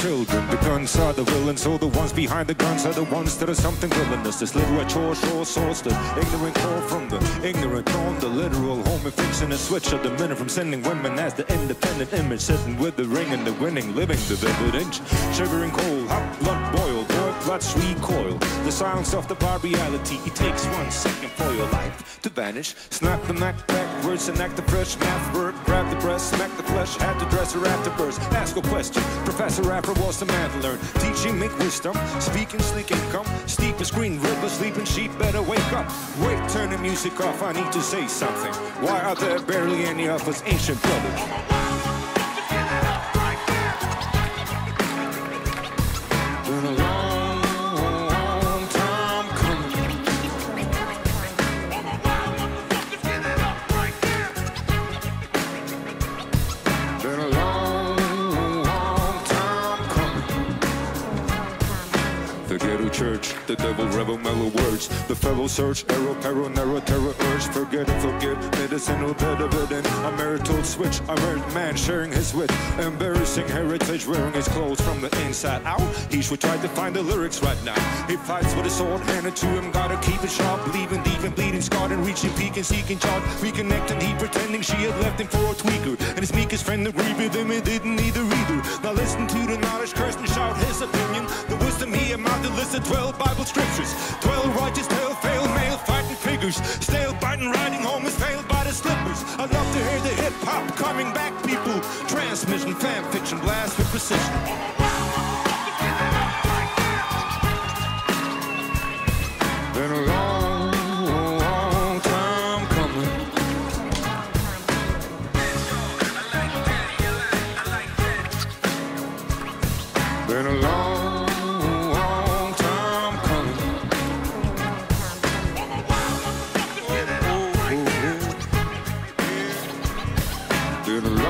children. The guns are the villains, so the ones behind the guns are the ones that are something villainous. This literature sure source the ignorant call from the ignorant on the literal home and a switch of the minute from sending women as the independent image, sitting with the ring and the winning, living the vivid inch, shivering cold, hot blood boiled, blood sweet coil. The silence of the bar reality, it takes one second for your life to vanish. Snap the neck backwards and act the fresh math word, grab the smack the flesh, had to dress her afterwards. Ask a question, Professor Afro was the man to learn. Teaching make wisdom, speaking sleek income, steep as green river, sleeping sheep better wake up. Wait, turn the music off, I need to say something. Why are there barely any of us ancient brothers? Church, the devil rebel mellow words, the fellow search, arrow, peril, narrow, terror, urge, forget and forget, medicine, no better than a marital switch, a married man sharing his wit, embarrassing heritage, wearing his clothes from the inside out. He should try to find the lyrics right now. He fights with a sword handed to him, gotta keep it sharp, deep and bleeding, scarred and reaching peak and seeking chart, reconnecting, he pretending she had left him for a tweaker, and his meekest friend agreed with him, he didn't either either. Now listen to the knowledge, curse and shout his opinion, the wisdom to list the 12 Bible scriptures, 12 righteous, 12 failed male, fighting figures, stale, biting, riding home is failed by the slippers. I love to hear the hip hop coming back, people, transmission, fan fiction, blast with precision. Been a long Long,